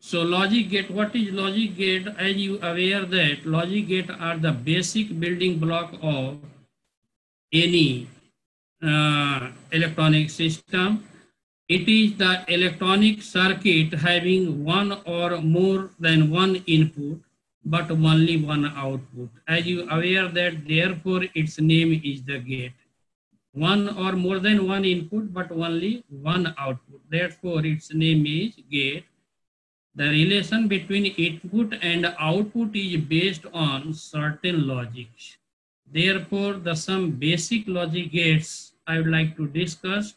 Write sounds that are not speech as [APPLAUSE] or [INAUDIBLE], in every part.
So logic gate, what is logic gate? As you aware that logic gate are the basic building block of any uh, electronic system. It is the electronic circuit having one or more than one input, but only one output. As you aware that therefore its name is the gate. One or more than one input, but only one output. Therefore its name is gate. The relation between input and output is based on certain logics. Therefore, the some basic logic gates I would like to discuss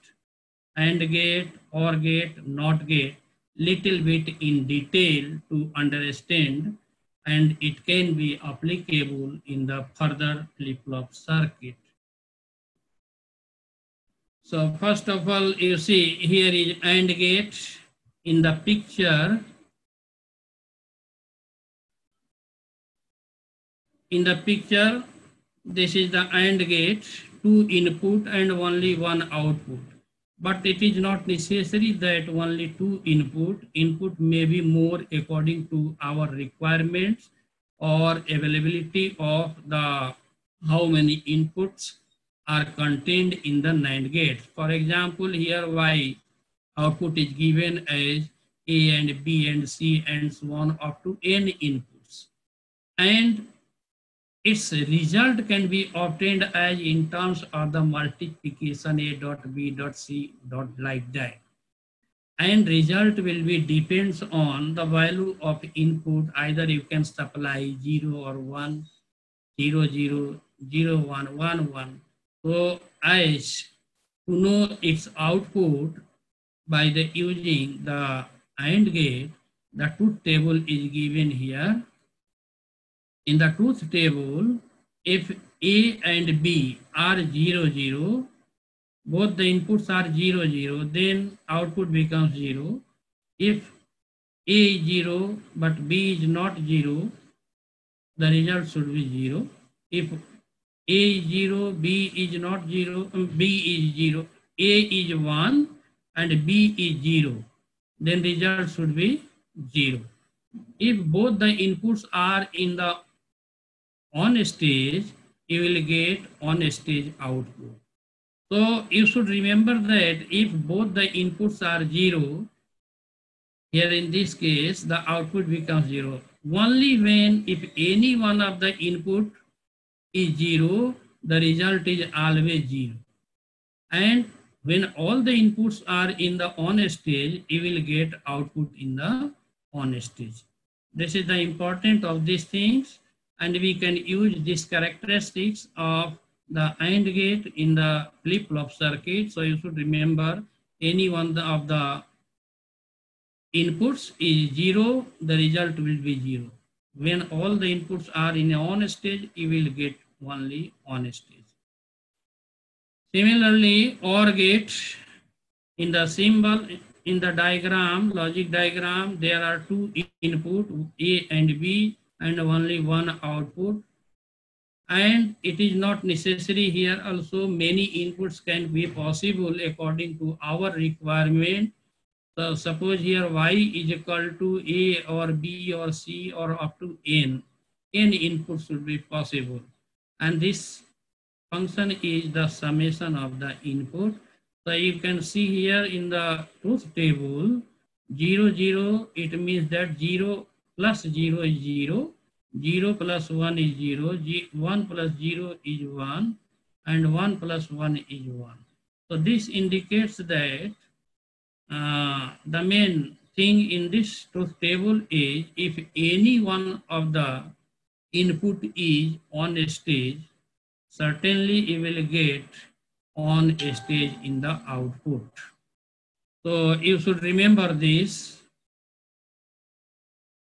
AND gate, OR gate, NOT gate, little bit in detail to understand and it can be applicable in the further flip-flop circuit. So first of all, you see here is AND gate in the picture. In the picture, this is the AND gate, two input and only one output. But it is not necessary that only two input. Input may be more according to our requirements or availability of the how many inputs are contained in the NAND gate. For example, here Y output is given as A and B and C and so on up to N inputs. And its result can be obtained as in terms of the multiplication a dot b dot c dot like that. And result will be depends on the value of input. Either you can supply 0 or 1 0 0 0 1 1 1 so as to know its output by the using the AND gate the truth table is given here in the truth table, if A and B are 0, 0, both the inputs are 0, 0, then output becomes 0. If A is 0, but B is not 0, the result should be 0. If A is 0, B is not 0, um, B is 0, A is 1 and B is 0, then result should be 0. If both the inputs are in the on stage, you will get on stage output. So you should remember that if both the inputs are zero, here in this case, the output becomes zero. Only when if any one of the input is zero, the result is always zero. And when all the inputs are in the on stage, you will get output in the on stage. This is the important of these things and we can use these characteristics of the AND gate in the flip-flop circuit. So you should remember any one of the inputs is zero, the result will be zero. When all the inputs are in on stage, you will get only on stage. Similarly, OR gate in the symbol in the diagram, logic diagram, there are two input A and B and only one output. And it is not necessary here also many inputs can be possible according to our requirement. So suppose here y is equal to a or b or c or up to n. n inputs should be possible. And this function is the summation of the input. So you can see here in the truth table, 0, 0, it means that 0 plus 0 is 0, 0 plus 1 is 0, 1 plus 0 is 1, and 1 plus 1 is 1. So this indicates that uh, the main thing in this truth table is if any one of the input is on a stage, certainly you will get on a stage in the output. So you should remember this.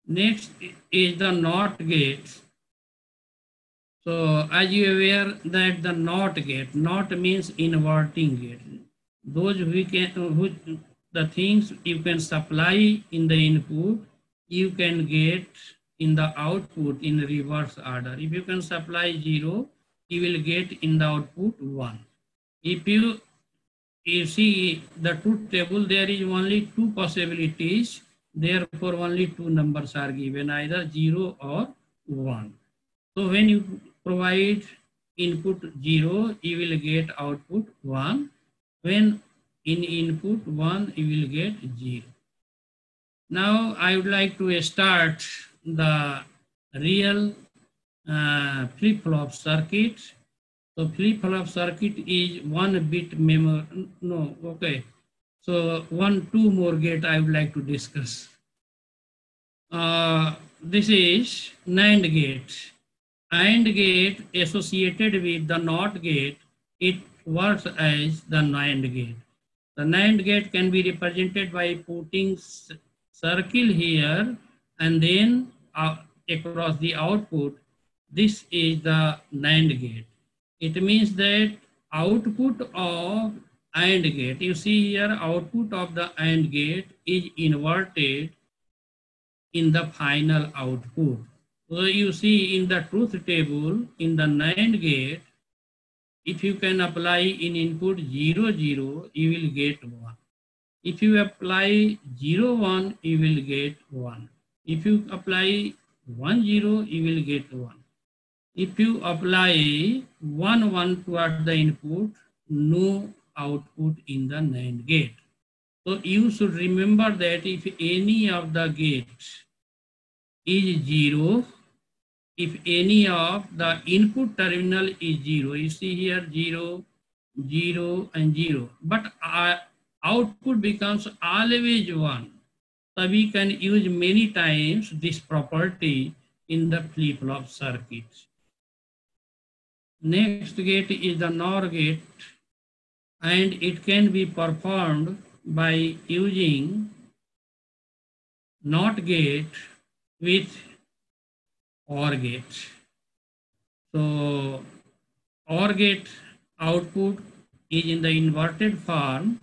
Next is the NOT gate. So as you aware that the NOT gate, NOT means inverting gate. Those we can, who, the things you can supply in the input, you can get in the output in reverse order. If you can supply zero, you will get in the output one. If you, you see the truth table, there is only two possibilities Therefore, only two numbers are given, either 0 or 1. So when you provide input 0, you will get output 1. When in input 1, you will get 0. Now I would like to start the real uh, flip-flop circuit. So flip-flop circuit is one bit memory, no, okay. So one, two more gate I would like to discuss. Uh, this is NAND gate. AND gate associated with the NOT gate, it works as the NAND gate. The NAND gate can be represented by putting circle here and then uh, across the output. This is the NAND gate. It means that output of AND gate, you see here output of the AND gate is inverted in the final output. So you see in the truth table, in the NAND gate, if you can apply in input 0, 0, you will get 1. If you apply 0, 1, you will get 1. If you apply 1, 0, you will get 1. If you apply 1, 1 toward the input, no output in the NAND gate. So you should remember that if any of the gates is 0, if any of the input terminal is 0, you see here 0, 0 and 0, but uh, output becomes always 1. So we can use many times this property in the flip-flop circuit. Next gate is the NOR gate and it can be performed by using NOT gate with OR gate. So OR gate output is in the inverted form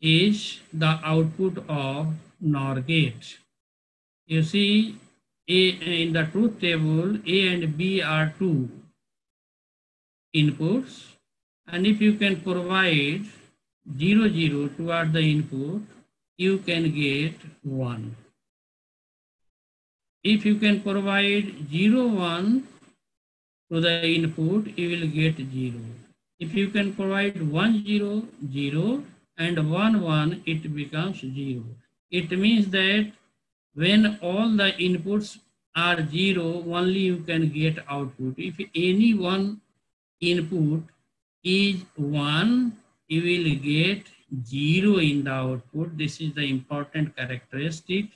is the output of NOR gate. You see a, in the truth table, A and B are two inputs. And if you can provide 0, 0 toward the input, you can get 1. If you can provide 0, 1 to the input, you will get 0. If you can provide 1, 0, 0 and 1, 1, it becomes 0. It means that when all the inputs are 0, only you can get output. If any one input is 1, you will get 0 in the output. This is the important characteristic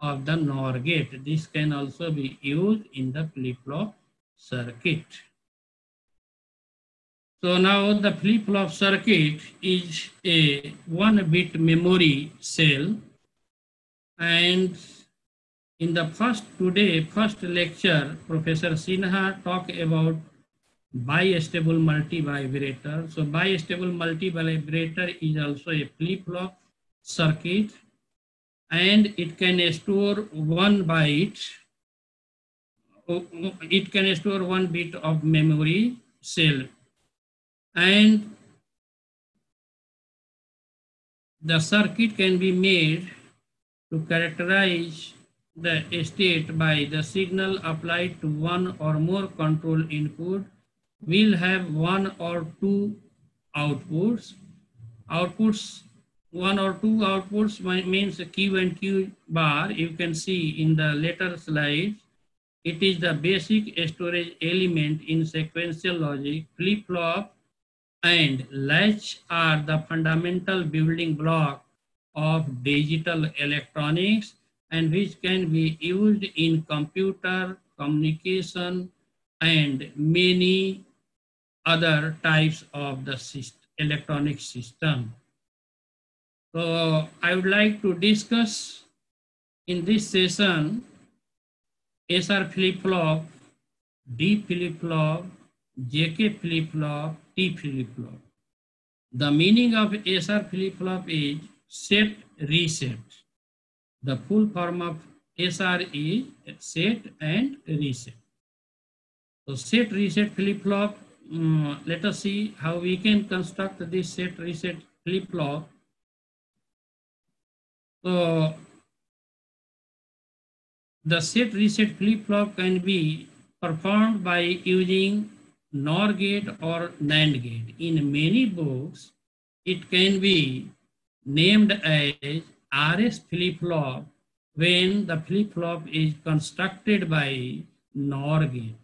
of the NOR gate. This can also be used in the flip-flop circuit. So now the flip-flop circuit is a one bit memory cell. And in the first today, first lecture, Professor Sinha talked about bistable multivibrator. So bistable multivibrator is also a flip-flop circuit and it can store one byte. It can store one bit of memory cell. And the circuit can be made to characterize the state by the signal applied to one or more control input will have one or two outputs. Outputs one or two outputs means Q and Q bar. You can see in the later slide, it is the basic storage element in sequential logic. Flip-flop and latch are the fundamental building block of digital electronics and which can be used in computer, communication, and many other types of the electronic system. So I would like to discuss in this session SR flip-flop, D flip-flop, JK flip-flop, T flip-flop. The meaning of SR flip-flop is set reset. The full form of SR is set and reset. So set reset flip-flop, um, let us see how we can construct this set reset flip-flop so the set reset flip-flop can be performed by using NOR gate or NAND gate. In many books, it can be named as RS flip-flop when the flip-flop is constructed by NOR gate.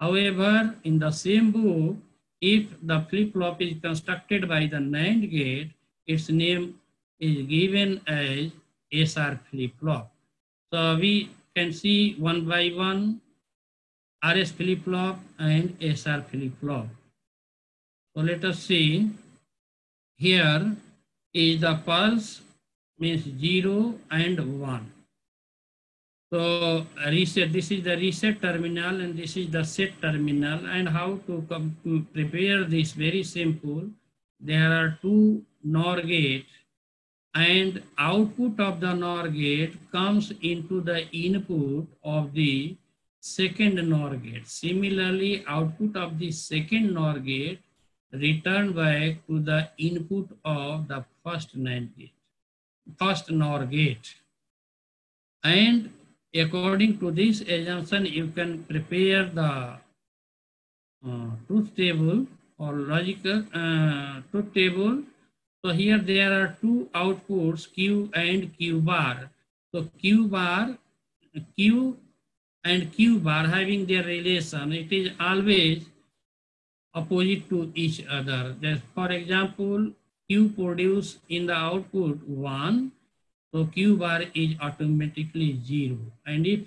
However, in the same book, if the flip-flop is constructed by the NAND gate, its name is given as SR flip-flop. So we can see one by one RS flip-flop and SR flip-flop. So let us see here is the pulse means 0 and 1. So uh, reset, this is the reset terminal and this is the set terminal and how to come, mm, prepare this very simple. There are two NOR gates and output of the NOR gate comes into the input of the second NOR gate. Similarly, output of the second NOR gate return back to the input of the first NAND gate, first NOR gate. And according to this assumption, you can prepare the uh, truth table or logical uh, truth table so here there are two outputs Q and Q bar. So Q bar, Q and Q bar having their relation, it is always opposite to each other. Just for example, Q produce in the output 1, so Q bar is automatically 0. And if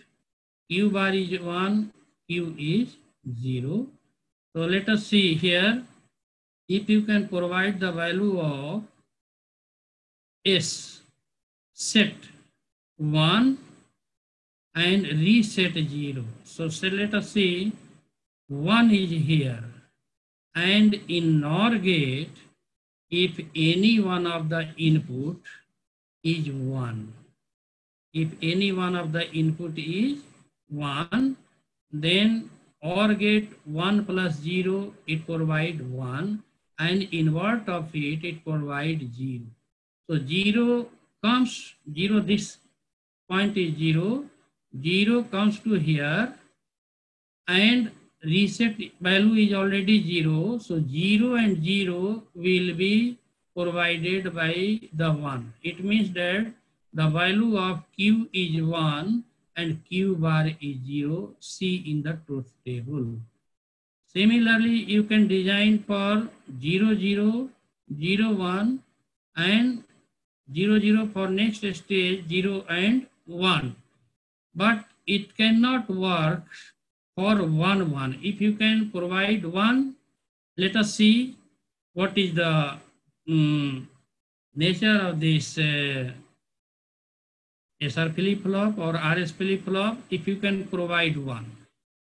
Q bar is 1, Q is 0. So let us see here if you can provide the value of S set 1 and reset 0. So, so let us see 1 is here and in NOR gate if any one of the input is 1. If any one of the input is 1 then OR gate 1 plus 0 it provide 1 and invert of it, it provides 0. So 0 comes, 0 this point is 0, 0 comes to here and reset value is already 0. So 0 and 0 will be provided by the 1. It means that the value of Q is 1 and Q bar is 0, see in the truth table. Similarly, you can design for 0, 0, 0, 1 and 0, 0 for next stage 0 and 1. But it cannot work for 1, 1. If you can provide 1, let us see what is the um, nature of this uh, SR flip-flop or RS flip-flop if you can provide 1.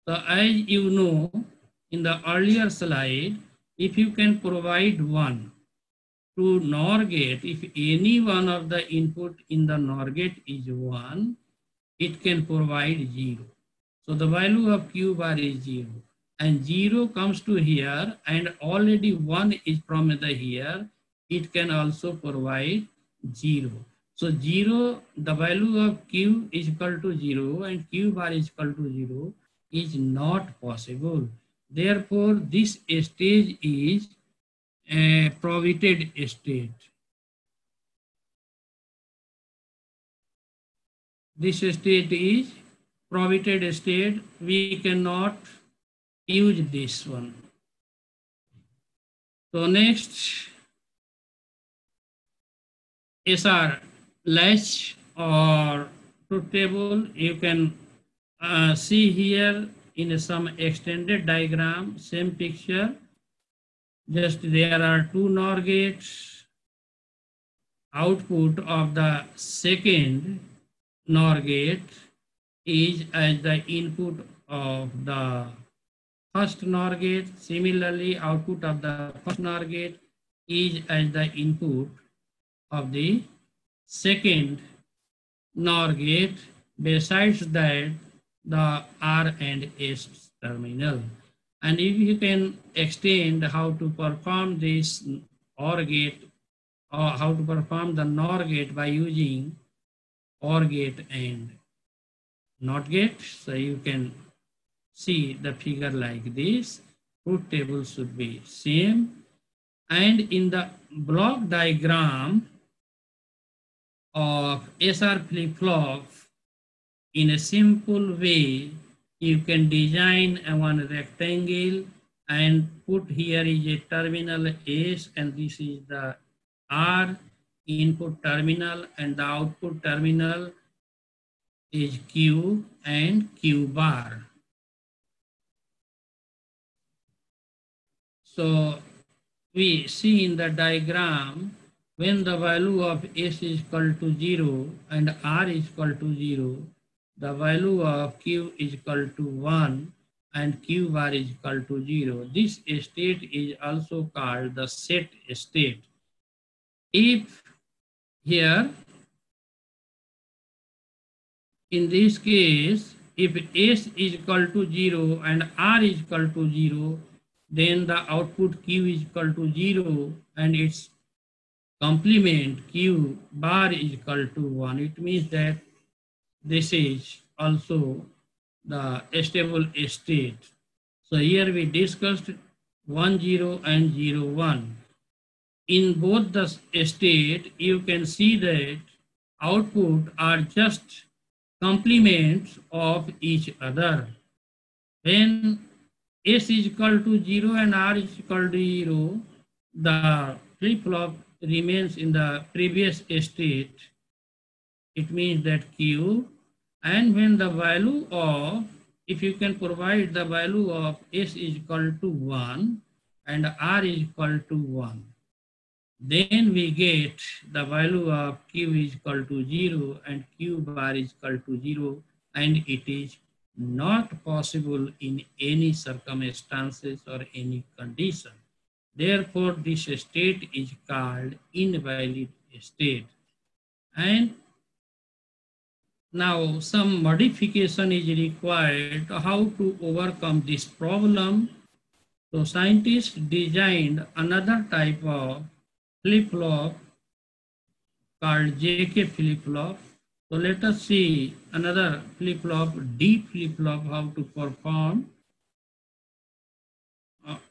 So as you know, in the earlier slide, if you can provide one to NOR gate, if any one of the input in the NOR gate is one, it can provide zero. So the value of Q bar is zero and zero comes to here and already one is from the here, it can also provide zero. So zero, the value of Q is equal to zero and Q bar is equal to zero is not possible. Therefore, this stage is a prohibited state. This state is prohibited state. We cannot use this one. So next, SR latch or truth table, you can uh, see here in some extended diagram, same picture. Just there are two NOR gates. Output of the second NOR gate is as the input of the first NOR gate. Similarly, output of the first NOR gate is as the input of the second NOR gate. Besides that, the R and S terminal. And if you can extend how to perform this OR gate or how to perform the NOR gate by using OR gate and not gate, So you can see the figure like this. Truth table should be same. And in the block diagram of SR flip-flop, in a simple way, you can design a one rectangle and put here is a terminal S and this is the R input terminal and the output terminal is Q and Q bar. So we see in the diagram when the value of S is equal to 0 and R is equal to 0, the value of Q is equal to 1 and Q bar is equal to 0. This state is also called the set state. If here, in this case, if S is equal to 0 and R is equal to 0, then the output Q is equal to 0 and its complement Q bar is equal to 1. It means that this is also the stable state. So here we discussed 1, 0 and 0, 1. In both the state, you can see that output are just complements of each other. When S is equal to 0 and R is equal to 0, the flip-flop remains in the previous state. It means that Q and when the value of, if you can provide the value of S is equal to 1 and R is equal to 1, then we get the value of Q is equal to 0 and Q bar is equal to 0 and it is not possible in any circumstances or any condition. Therefore, this state is called invalid state. And now some modification is required how to overcome this problem. So scientists designed another type of flip-flop called JK flip-flop. So let us see another flip-flop, D flip-flop, how to perform.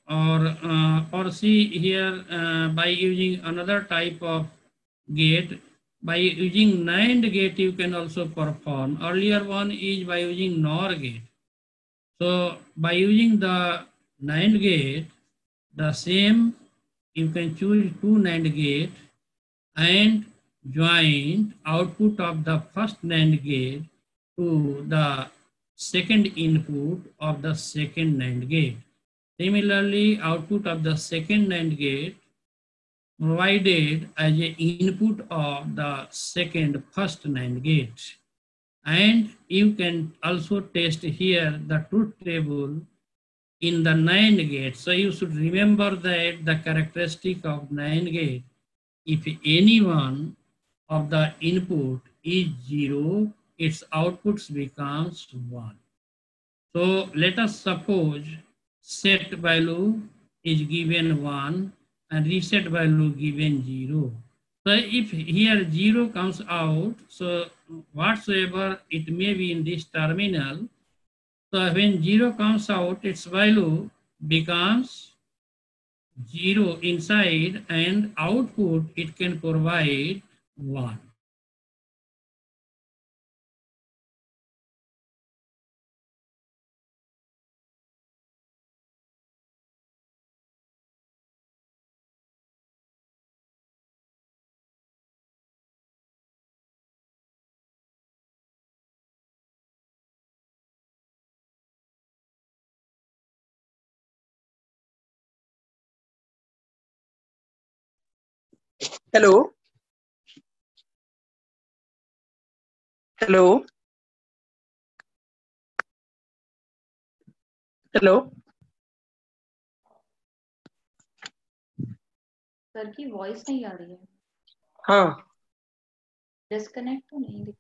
Or, uh, or see here uh, by using another type of gate by using NAND gate, you can also perform. Earlier one is by using NOR gate. So by using the NAND gate, the same, you can choose two NAND gate and join output of the first NAND gate to the second input of the second NAND gate. Similarly, output of the second NAND gate provided as an input of the second first NAND gate. And you can also test here the truth table in the NAND gate. So you should remember that the characteristic of NAND gate, if any one of the input is zero, its outputs becomes one. So let us suppose set value is given one and reset value given 0. So if here 0 comes out, so whatsoever it may be in this terminal, so when 0 comes out, its value becomes 0 inside and output it can provide 1. Hello. Hello. Hello sir की voice नहीं आ रही है। हाँ। Disconnect तो नहीं दिख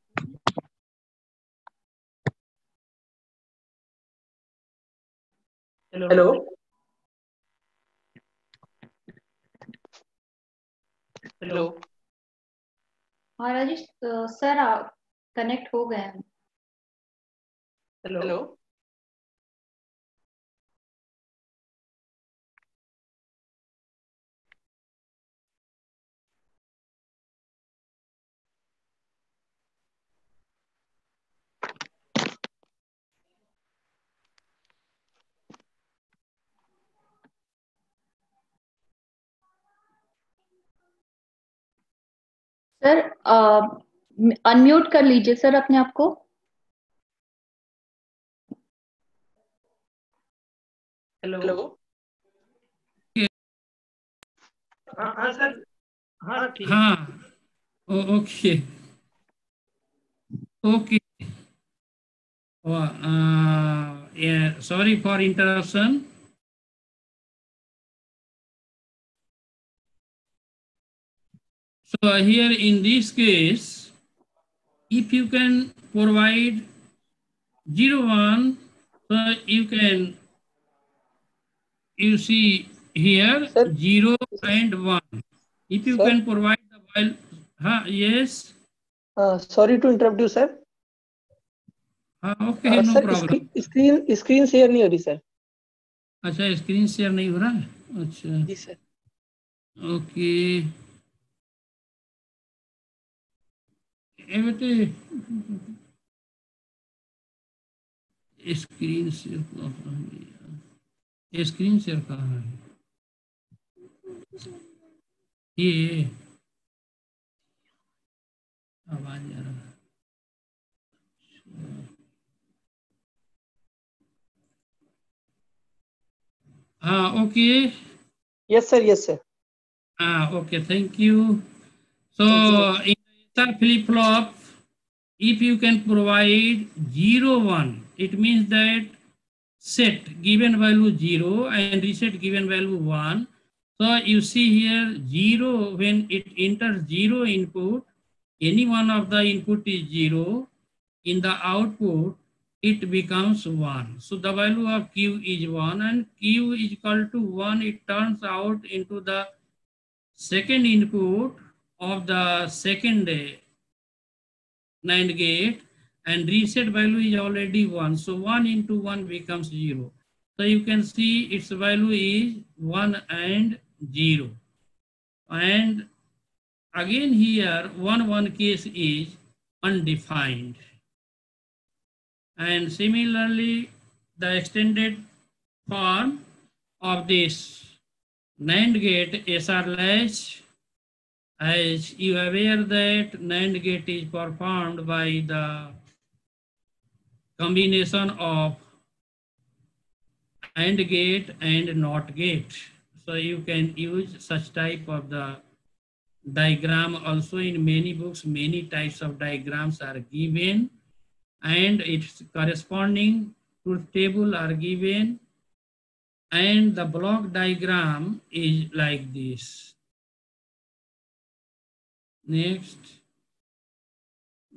hello hello. हाँ राजेश सर आप कनेक्ट हो गए हैं। Hello. सर अनम्यूट कर लीजिए सर अपने आप को। हेलो हेलो हाँ हाँ सर। हाँ ठीक हाँ। Okay okay sorry for yeah, So here in this case, if you can provide zero one, so you can, you see here, Sir? zero and one. If you Sir? can provide the while, huh, yes, Uh, sorry to interrupt you, sir. हाँ okay Uh, no sir, problem screen screen screen share नहीं हो रही sir अच्छा screen share नहीं हो रहा है अच्छा जी सर ओके ए स्क्रीन शेयर कहाँ है स्क्रीन शेयर कहाँ है। ये आवाज़ आ रहा है। हाँ okay. Yes sir yes sir thank you. So Thank in the flip flop, if you can provide zero one, it means that set given value zero and reset given value one. So you see here zero when it enters zero input, any one of the input is zero. In the output, it becomes one. So the value of q is one and q is equal to one. It turns out into the second input of the second NAND gate and reset value is already 1. So 1 into 1 becomes 0. So you can see its value is 1 and 0. And again here 1 1 case is undefined. And similarly the extended form of this NAND gate SR latch, as you are aware that NAND gate is performed by the combination of AND gate and NOT gate. So you can use such type of the diagram also in many books, many types of diagrams are given and its corresponding truth table are given and the block diagram is like this. Next,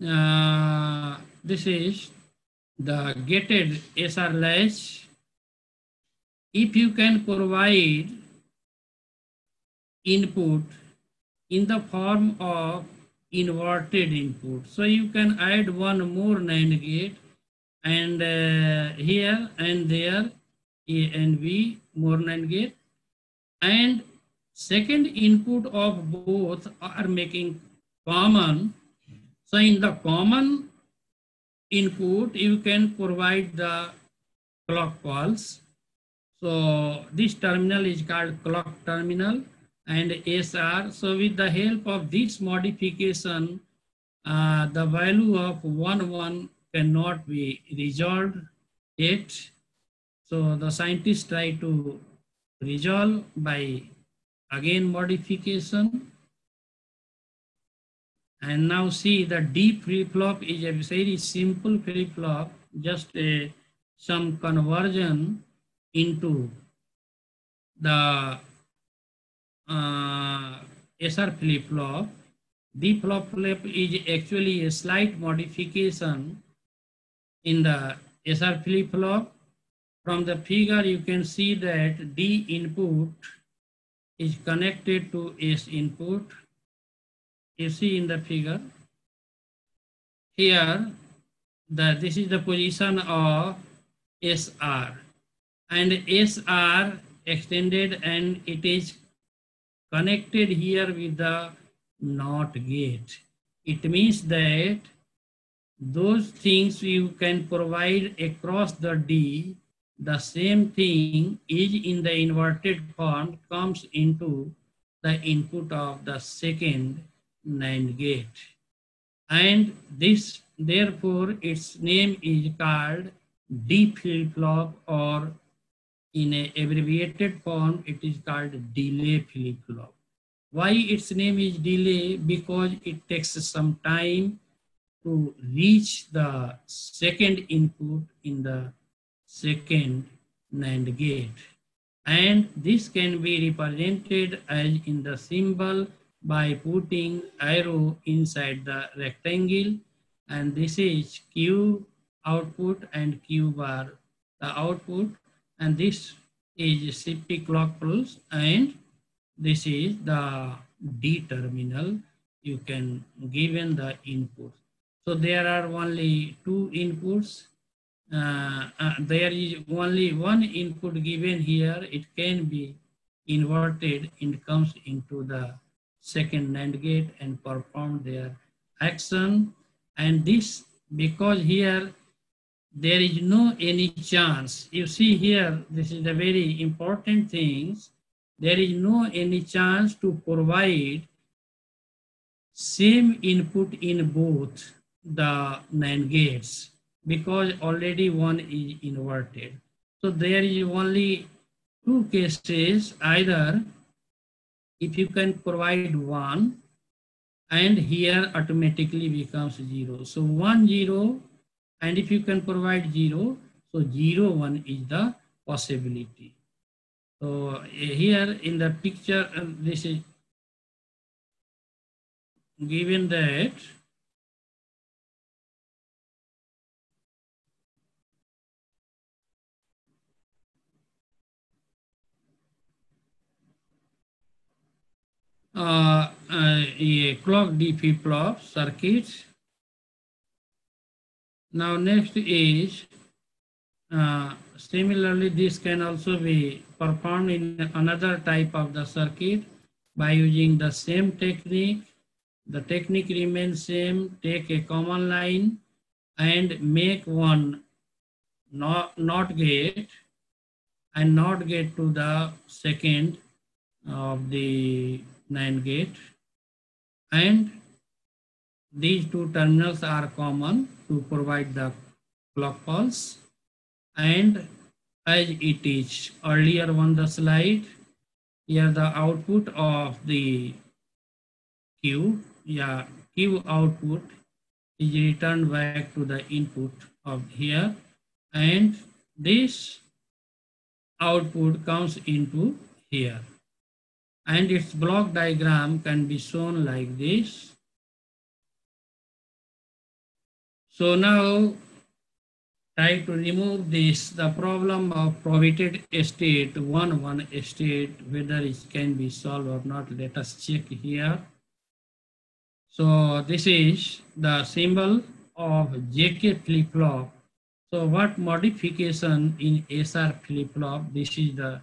uh, this is the gated SR latch. If you can provide input in the form of inverted input, so you can add one more NAND gate and uh, here and there a and B more NAND gate and second input of both are making common. So in the common input you can provide the clock pulse. So this terminal is called clock terminal and SR. So with the help of this modification uh, the value of 1 1 cannot be resolved yet. So the scientists try to resolve by again modification. And now see the D flip-flop is a very simple flip-flop, just a, some conversion into the uh, SR flip-flop. D flip-flop is actually a slight modification in the SR flip-flop from the figure, you can see that D input is connected to its input. You see in the figure. Here, the this is the position of SR and SR extended and it is connected here with the NOT gate. It means that those things you can provide across the D, the same thing is in the inverted form comes into the input of the second NAND gate. And this, therefore, its name is called D flip-flop or in a abbreviated form, it is called delay flip-flop. Why its name is delay? Because it takes some time to reach the second input in the second NAND gate. And this can be represented as in the symbol by putting arrow inside the rectangle. And this is Q output and Q bar the output. And this is CP clock pulse and this is the D terminal. You can given the input. So there are only two inputs. Uh, uh, there is only one input given here. It can be inverted and comes into the second NAND gate and perform their action. And this, because here there is no any chance. You see here, this is the very important things. There is no any chance to provide same input in both the NAND gates because already one is inverted. So there is only two cases, either if you can provide one and here automatically becomes zero. So one zero and if you can provide zero, so zero one is the possibility. So here in the picture, uh, this is given that uh, uh, a clock D flip-flop circuit. Now next is, uh, similarly this can also be performed in another type of the circuit by using the same technique. The technique remains same, take a common line and make one not, not gate and not gate to the second of the NAND gate. And these two terminals are common to provide the clock pulse. And as it is earlier on the slide here the output of the Q yeah Q output is returned back to the input of here. And this output comes into here and its block diagram can be shown like this. So now try to remove this, the problem of prohibited state, one one state, whether it can be solved or not, let us check here. So this is the symbol of JK flip-flop. So what modification in SR flip-flop, this is the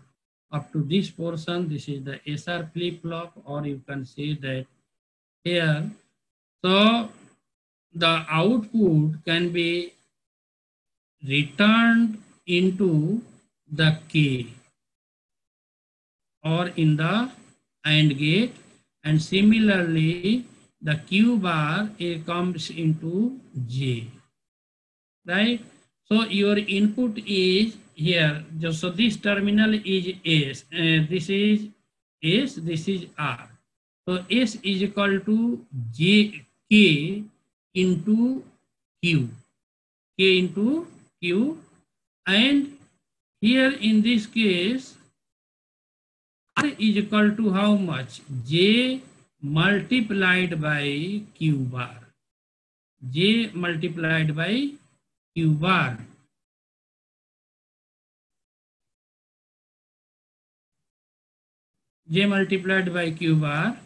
up to this portion, this is the SR flip-flop, or you can see that here. So the output can be returned into the K or in the AND gate and similarly the Q bar it comes into J, right? So your input is here, so this terminal is S, uh, this is S, this is R. So S is equal to J, K into Q, K into Q. And here in this case, R is equal to how much? J multiplied by Q bar. J multiplied by Q bar. J multiplied by q bar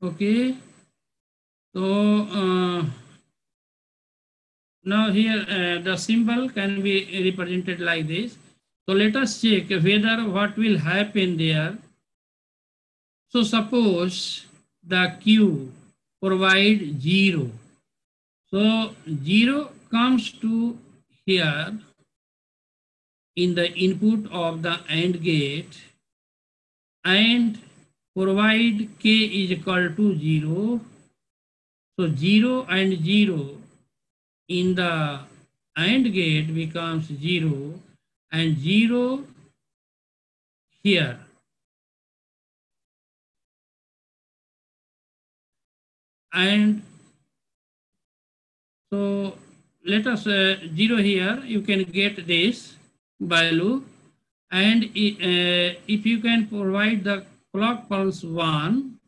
Okay. So uh, now here uh, the symbol can be represented like this. So let us check whether what will happen there. So suppose the Q provide zero. So zero comes to here in the input of the AND gate and provide k is equal to 0. So 0 and 0 in the AND gate becomes 0 and 0 here. And so let us uh, 0 here, you can get this value. And uh, if you can provide the clock pulse 1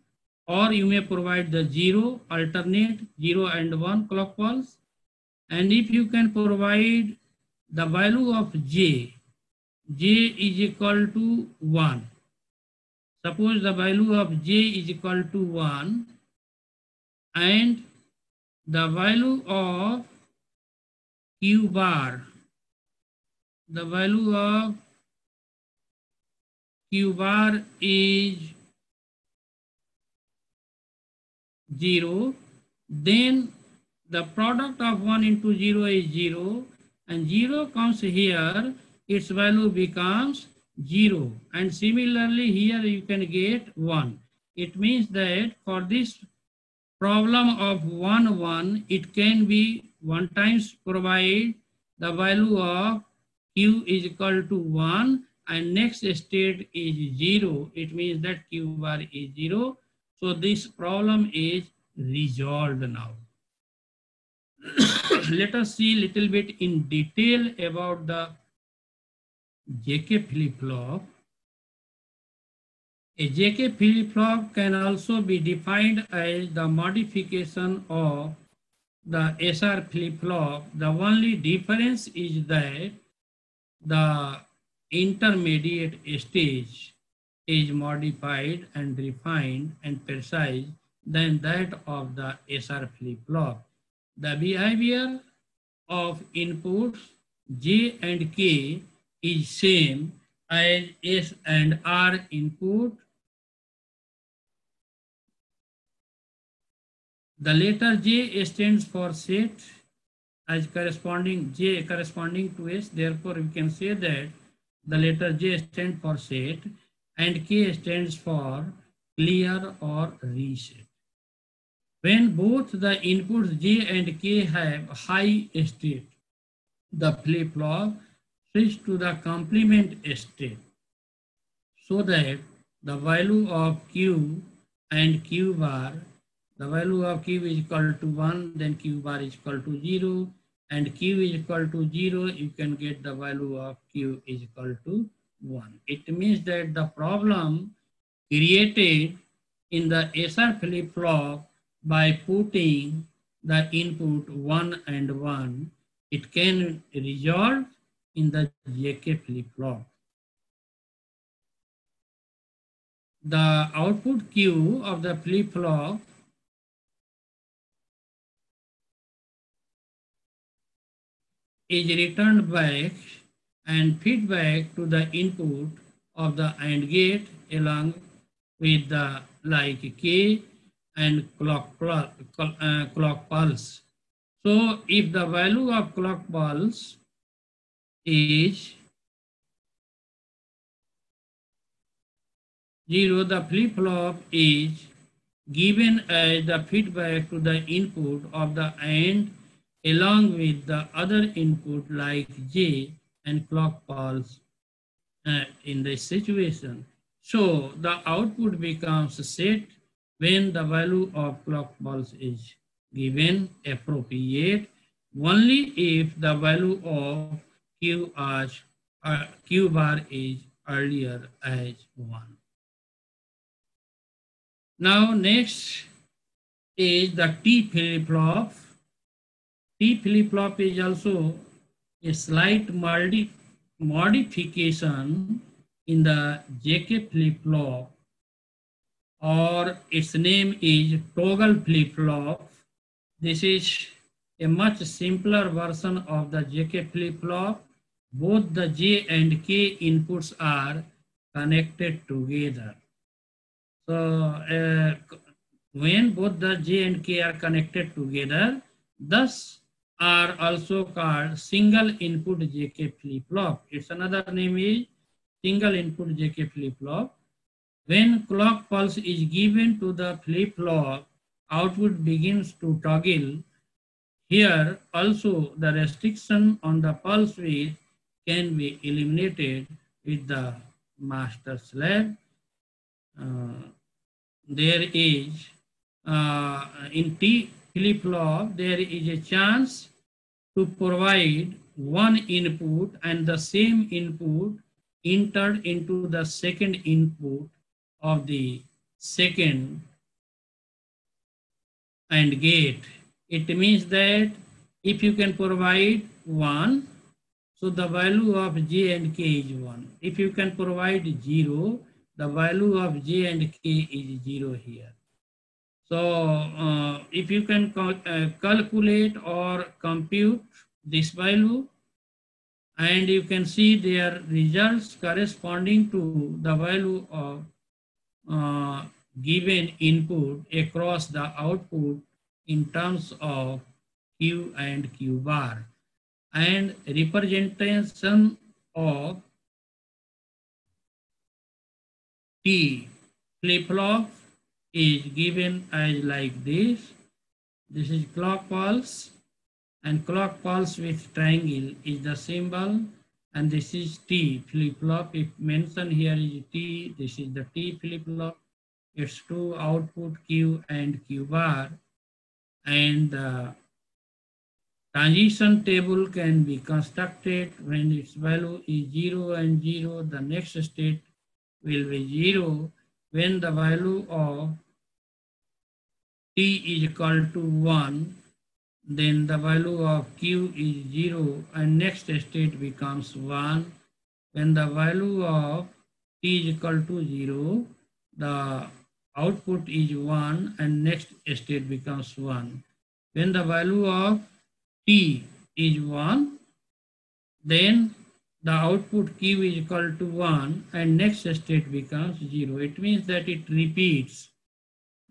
or you may provide the 0 alternate 0 and 1 clock pulse. And if you can provide the value of j j is equal to 1 suppose the value of j is equal to 1 and the value of q bar the value of q bar is 0 then the product of 1 into 0 is 0 and 0 comes here its value becomes 0 and similarly here you can get 1 it means that for this problem of 1 1 it can be one times provide the value of q is equal to 1 and next state is 0 it means that q bar is 0 so this problem is resolved now [COUGHS] let us see little bit in detail about the JK flip-flop. A JK flip-flop can also be defined as the modification of the SR flip-flop. The only difference is that the intermediate stage is modified and refined and precise than that of the SR flip-flop. The behavior of inputs J and K is same as S and R input. The letter J stands for set as corresponding J corresponding to S. Therefore, we can say that the letter J stands for set and K stands for clear or reset. When both the inputs J and K have high state, the flip-flop switch to the complement state so that the value of Q and Q bar, the value of Q is equal to 1, then Q bar is equal to 0, and Q is equal to 0, you can get the value of Q is equal to 1. It means that the problem created in the SR flip-flop by putting the input 1 and 1, it can resolve in the JK flip-flop. The output Q of the flip-flop is returned back and feedback to the input of the AND gate along with the like K and clock, uh, clock pulse. So if the value of clock pulse is 0, the flip-flop is given as the feedback to the input of the AND along with the other input like J and clock pulse uh, in this situation. So the output becomes set when the value of clock pulse is given appropriate only if the value of Q, as, uh, Q bar is earlier as 1. Now next is the T flip-flop. T flip-flop is also a slight modi modification in the JK flip-flop or its name is toggle flip-flop. This is a much simpler version of the JK flip-flop. Both the J and K inputs are connected together. So uh, when both the J and K are connected together, thus are also called single input JK flip-flop. Its another name is single input JK flip-flop. When clock pulse is given to the flip-flop, output begins to toggle. Here also the restriction on the pulse width can be eliminated with the master slave. Uh, there is, uh, in T flip-flop, there is a chance to provide one input and the same input entered into the second input of the second and gate. It means that if you can provide one, so the value of j and k is one. If you can provide zero, the value of j and k is zero here. So uh, if you can uh, calculate or compute this value, and you can see their results corresponding to the value of uh, given input across the output in terms of Q and Q bar and representation of T flip-flop is given as like this. This is clock pulse and clock pulse with triangle is the symbol and this is T flip-flop. If mentioned here is T, this is the T flip-flop. It's two output Q and Q bar and the transition table can be constructed when its value is 0 and 0 the next state will be 0 when the value of t is equal to 1 then the value of q is 0 and next state becomes 1 when the value of t is equal to 0 the output is 1 and next state becomes 1 when the value of t is 1, then the output q is equal to 1 and next state becomes 0. It means that it repeats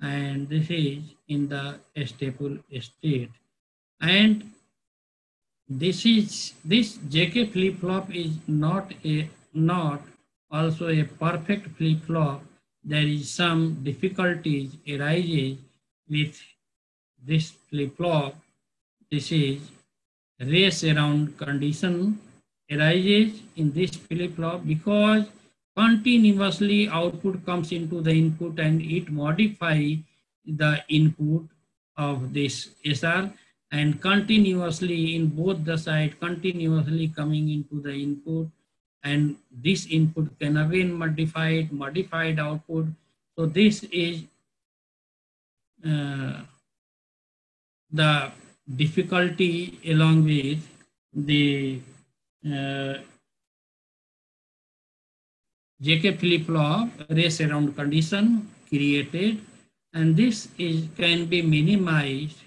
and this is in the stable state. And this is this JK flip-flop is not a not also a perfect flip-flop. There is some difficulties arises with this flip-flop this is race around condition arises in this flip-flop because continuously output comes into the input and it modify the input of this SR and continuously in both the side continuously coming into the input and this input can again modified modified output. So this is uh, the difficulty along with the JK flip-flop race around condition created and this is can be minimized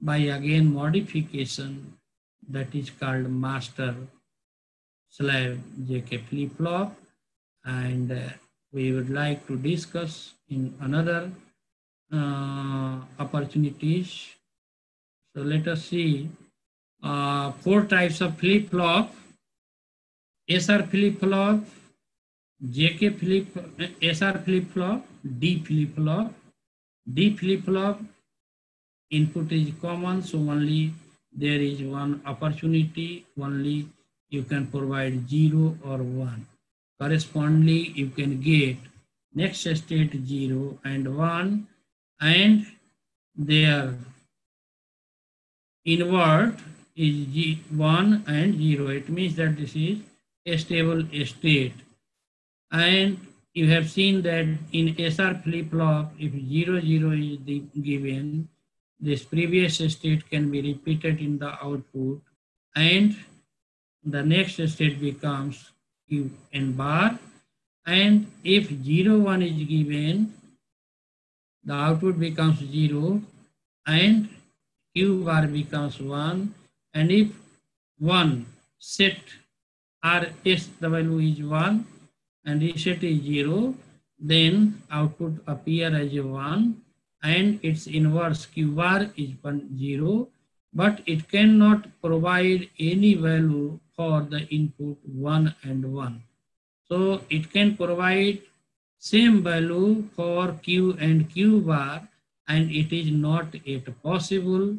by again modification that is called master slave JK flip-flop and uh, we would like to discuss in another uh, opportunities. So let us see. Uh, four types of flip-flop. SR flip-flop, JK flip, SR flip-flop, D flip-flop. D flip-flop input is common, so only there is one opportunity, only you can provide zero or one. Correspondingly, you can get next state zero and one, and their invert is 1 and 0. It means that this is a stable state. And you have seen that in SR flip-flop, if 0, 0 is the given, this previous state can be repeated in the output and the next state becomes Q and bar. And if 0, 1 is given, the output becomes 0 and q bar becomes 1 and if 1 set rs the value is 1 and reset is 0 then output appear as a 1 and its inverse q bar is 1 0 but it cannot provide any value for the input 1 and 1 so it can provide same value for q and q bar and it is not yet possible.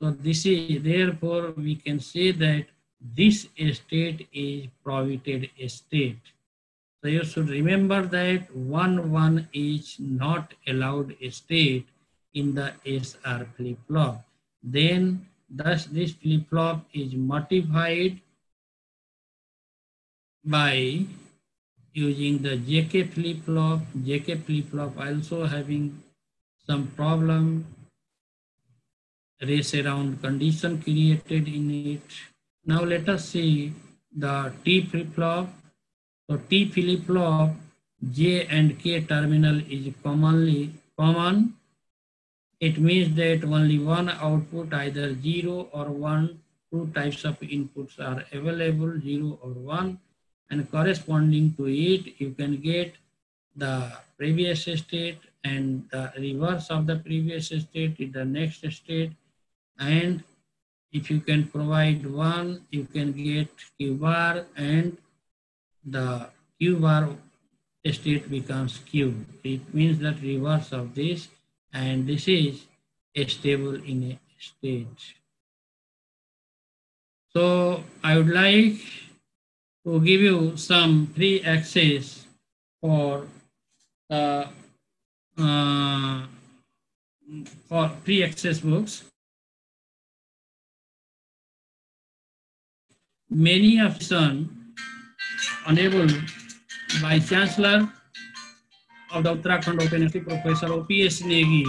So this is therefore we can say that this state is prohibited state so you should remember that 1 1 is not allowed state in the SR flip flop. Then thus this flip flop is modified by using the JK flip flop. JK flip flop also having some problem race around condition created in it. Now let us see the T flip flop so T flip flop J and K terminal is commonly common. It means that only one output, either zero or one, two types of inputs are available, zero or one, and corresponding to it, you can get the previous state and the reverse of the previous state in the next state. And if you can provide one, you can get Q bar and the q bar state becomes q. It means that reverse of this and this is a stable in a state. So I would like to give you some free access for uh, uh, for free access books. Many of them unable by Chancellor of the Uttarakhand Open University, Professor O.P.S. Negi,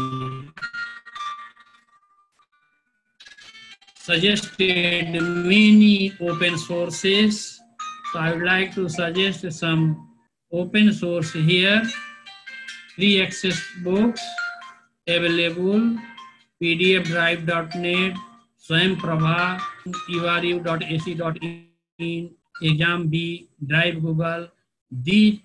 suggested many open sources. So I would like to suggest some open source here, free access books available, pdfdrive.net, swayamprabha, uou.ac.in, exam b drive google. These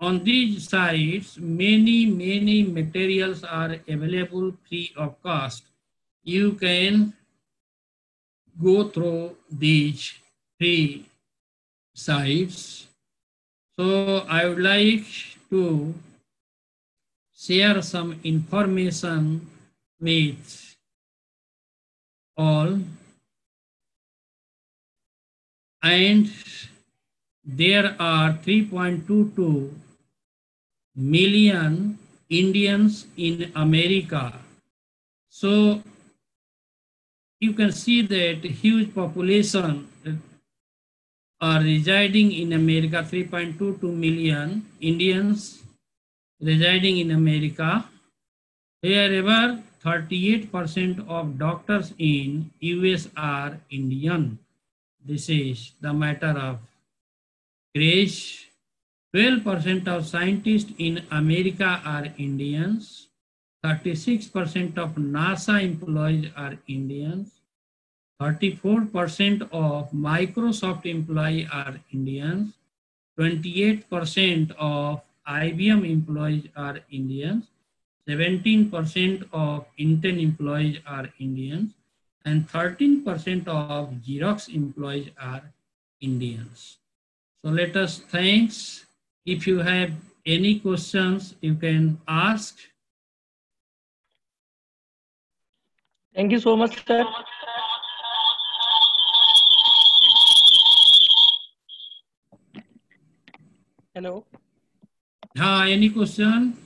on these sites many many materials are available free of cost. You can go through these free sites. So i would like to share some information with all and there are 3.22 million Indians in America. So you can see that huge population are residing in America, 3.22 million Indians residing in America. Wherever 38% of doctors in US are Indian. This is the matter of grace. 12% of scientists in America are Indians. 36% of NASA employees are Indians. 34% of Microsoft employees are Indians. 28% of IBM employees are Indians. 17% of Intel employees are Indians and 13% of Xerox employees are Indians. So let us thanks. If you have any questions, you can ask. Thank you so much, sir. Hello. Ha, any question?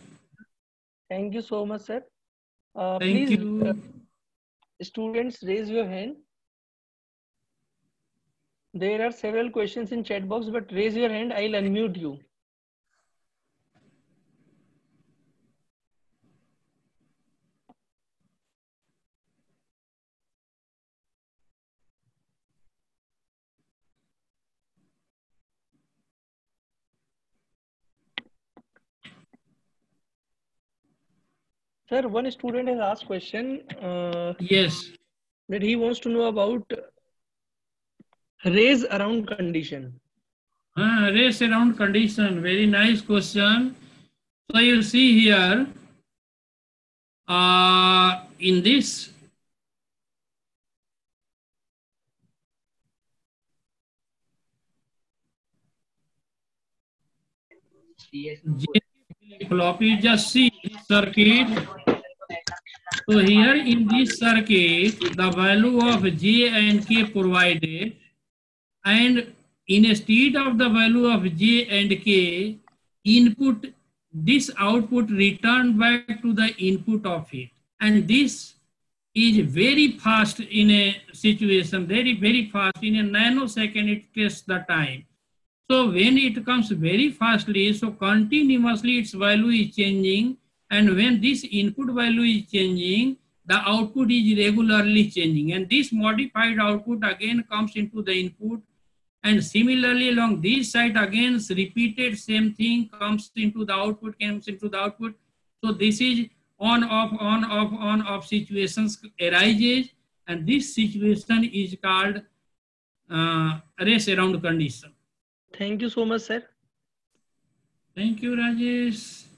Thank you so much, sir. Uh, Thank please, you. uh, students, raise your hand. There are several questions in chat box, but raise your hand. I'll unmute you. Sir, one student has asked question uh, Yes. that he wants to know about race around condition. Uh, race around condition. Very nice question. So you see here, uh, in this floppy, just see circuit. So here in this circuit, the value of J and K provided and instead of the value of J and K, input, this output returned back to the input of it. And this is very fast in a situation, very, very fast. In a nanosecond, it takes the time. So when it comes very fastly, so continuously its value is changing. And when this input value is changing, the output is regularly changing. And this modified output again comes into the input. And similarly along this side again repeated same thing comes into the output, comes into the output. So this is on off on off on off situations arises and this situation is called uh, race around condition. Thank you so much, sir. Thank you, Rajesh.